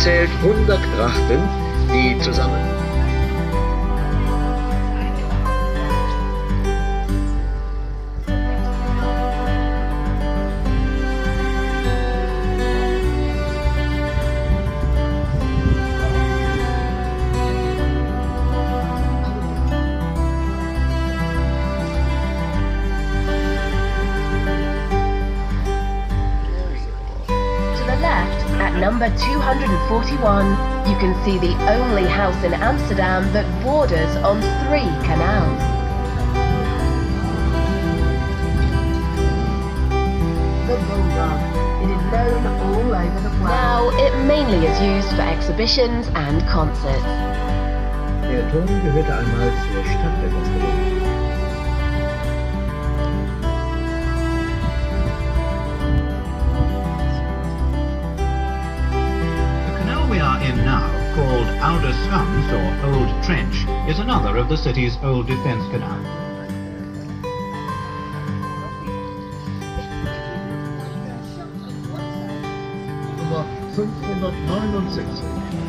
zählt 100 Grachten, die zusammen number 241, you can see the only house in Amsterdam that borders on three canals. The Bulldog. It is known all over the world. Now, it mainly is used for exhibitions and concerts. Der Turm gehörte einmal zur. Called Oude Schans or Old Trench, is another of the city's old defence canals. Nummer 569.